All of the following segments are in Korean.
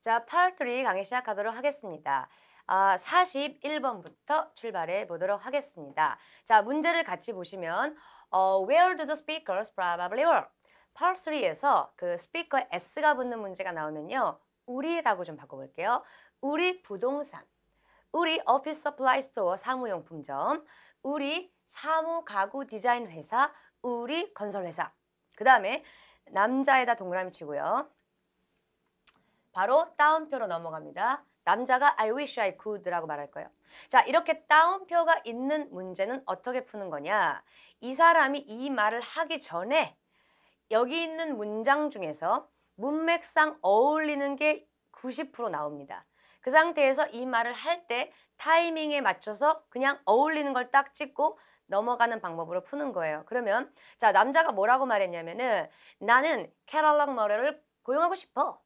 자, 3 강의 시작하도록 하겠습니다. 아, 41번부터 출발해 보도록 하겠습니다. 자, 문제를 같이 보시면 어, Where do the speakers probably work? Part 3에서 그 스피커에 S가 붙는 문제가 나오면요. 우리라고 좀 바꿔볼게요. 우리 부동산, 우리 office supply store 사무용품점, 우리 사무 가구 디자인 회사, 우리 건설 회사. 그 다음에 남자에다 동그라미 치고요. 바로 따옴표로 넘어갑니다. 남자가 I wish I could라고 말할 거예요. 자, 이렇게 따옴표가 있는 문제는 어떻게 푸는 거냐? 이 사람이 이 말을 하기 전에 여기 있는 문장 중에서 문맥상 어울리는 게 90% 나옵니다. 그 상태에서 이 말을 할 때 타이밍에 맞춰서 그냥 어울리는 걸 딱 찍고 넘어가는 방법으로 푸는 거예요. 그러면 자 남자가 뭐라고 말했냐면은 나는 캐럴락 머레를 고용하고 싶어.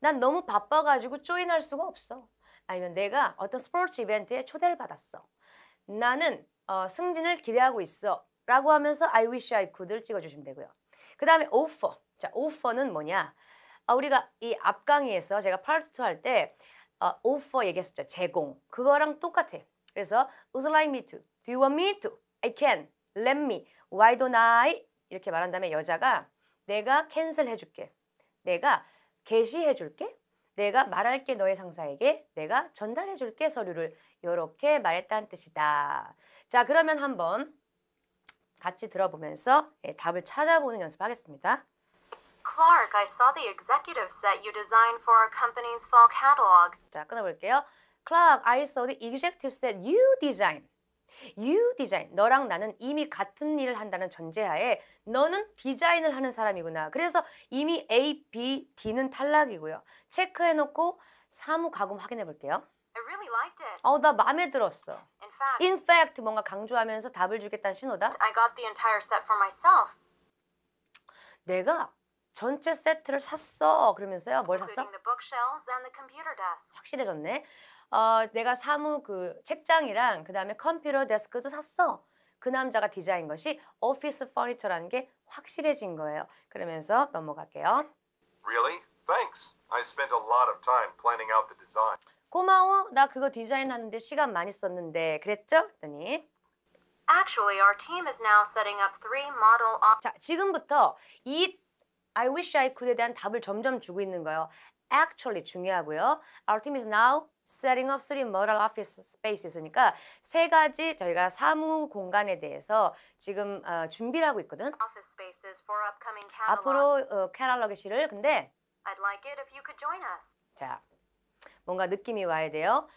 난 너무 바빠가지고 조인할 수가 없어. 아니면 내가 어떤 스포츠 이벤트에 초대를 받았어. 나는 어, 승진을 기대하고 있어. 라고 하면서 I wish I could를 찍어주시면 되고요. 그 다음에 offer. 자, offer는 뭐냐? 아, 우리가 이 앞 강의에서 제가 파트 2 할때 어, offer 얘기했었죠. 제공. 그거랑 똑같아. 그래서 would you like me to? Do you want me to? I can. Let me. Why don't I? 이렇게 말한 다음에 여자가 내가 캔슬 해줄게. 내가 게시해 줄게. 내가 말할게 너의 상사에게 내가 전달해 줄게 서류를 이렇게 말했다는 뜻이다. 자 그러면 한번 같이 들어보면서 예, 답을 찾아보는 연습하겠습니다. Clark, I saw the executive set you designed for our company's fall catalog. 자 끊어볼게요. Clark, I saw the executive set you design. You design. 너랑 나는 이미 같은 일을 한다는 전제하에 너는 디자인을 하는 사람이구나. 그래서 이미 A, B, D는 탈락이고요. 체크해놓고 사무 가공 확인해 볼게요. I really liked it. 어, 나 마음에 들었어. In fact, In fact, 뭔가 강조하면서 답을 주겠다는 신호다. I got the entire set for myself, 내가 전체 세트를 샀어. 그러면서요. 뭘 샀어? including the bookshelves and the computer desk. 확실해졌네. 어, 내가 사무 그 책장이랑 그 다음에 컴퓨터 데스크도 샀어. 그 남자가 디자인 것이 오피스 퍼니처라는 게 확실해진 거예요. 그러면서 넘어갈게요. Really? Thanks. I spent a lot of time planning out the design. 고마워. 나 그거 디자인하는데 시간 많이 썼는데 그랬죠? 그랬더니 Actually, our team is now setting up three model 자 지금부터 이 I wish I could에 대한 답을 점점 주고 있는 거예요. Actually 중요하고요. Our team is now setting up three model office spaces니까 세 가지 저희가 사무 공간에 대해서 지금 어, 준비를 하고 있거든. office spaces for upcoming catalog. 앞으로 어, 캐럴러기시를 근데 I'd like it if you could join us. 자 뭔가 느낌이 와야 돼요.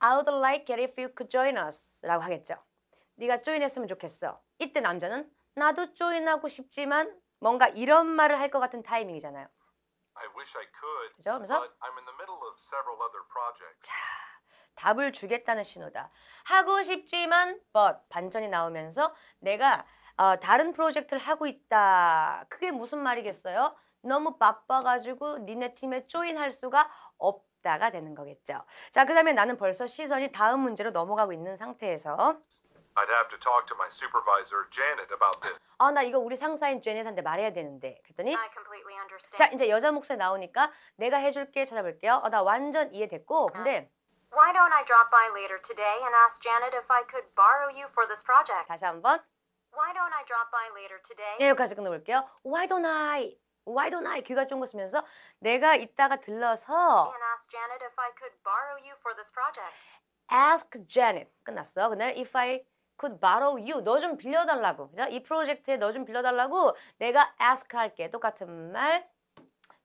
I would like it if you could join us 라고 하겠죠. 네가 조인했으면 좋겠어. 이때 남자는 나도 조인하고 싶지만 뭔가 이런 말을 할 것 같은 타이밍이잖아요. I wish I could, 그죠? 그래서 but I'm in the middle of several other projects. 자, 답을 주겠다는 신호다. 하고 싶지만 but 반전이 나오면서 내가 어, 다른 프로젝트를 하고 있다. 그게 무슨 말이겠어요? 너무 바빠가지고 니네 팀에 조인할 수가 없다가 되는 거겠죠. 자, 그 다음에 나는 벌써 시선이 다음 문제로 넘어가고 있는 상태에서 I'd have to talk to my supervisor, Janet, about this. 아, 나 이거 우리 상사인 제넷한테 말해야 되는데 그랬더니 I completely understand. 자, 이제 여자 목소리 나오니까 내가 해 줄게 찾아볼게요. 어, 나 완전 이해됐고 근데 Why don't I drop by later today and ask Janet if I could borrow you for this project? 다시 한번 Why don't I drop by later today 예, 여기까지 끊어볼게요. Why don't I? Why don't I? 귀가 쫑긋 쓰면서 내가 이따가 들러서 and ask Janet if I could borrow you for this project? ask Janet 끝났어. 근데 if I could borrow you 너 좀 빌려달라고. 그죠? 이 프로젝트에 너 좀 빌려달라고 내가 ask 할게. 똑같은 말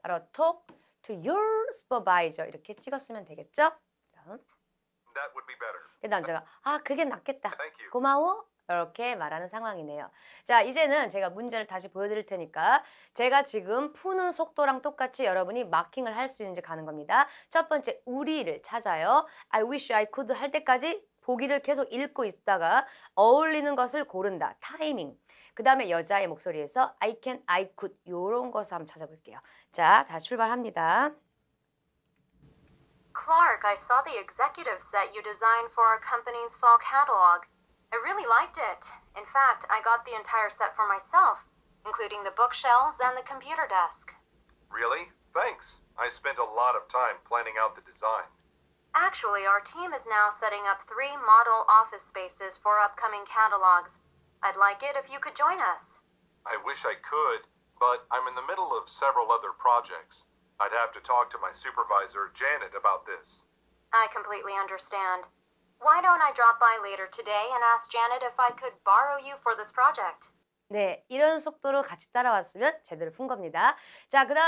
바로 talk to your supervisor 이렇게 찍었으면 되겠죠? 다음. That would be better. 그 남자가 아 그게 낫겠다. Thank you. 고마워. 이렇게 말하는 상황이네요. 자, 이제는 제가 문제를 다시 보여드릴 테니까 제가 지금 푸는 속도랑 똑같이 여러분이 마킹을 할 수 있는지 가는 겁니다. 첫 번째, 우리를 찾아요. I wish I could 할 때까지 보기를 계속 읽고 있다가 어울리는 것을 고른다. 타이밍. 그 다음에 여자의 목소리에서 I can, I could 요런 것을 한번 찾아볼게요. 자, 다시 출발합니다. Clark, I saw the executive set you designed for our company's fall catalog. I really liked it. In fact, I got the entire set for myself, including the bookshelves and the computer desk. Really? Thanks. I spent a lot of time planning out the design. Actually, our team is now setting up three model office spaces for upcoming catalogs. I'd like it if you could join us. I wish I could, but I'm in the middle of several other projects. I'd have to talk to my supervisor, Janet, about this. I completely understand. Why don't I drop by later today and ask Janet if I could borrow you for this project? 네, 이런 속도로 같이 따라왔으면 제대로 푼 겁니다. 자, 그다음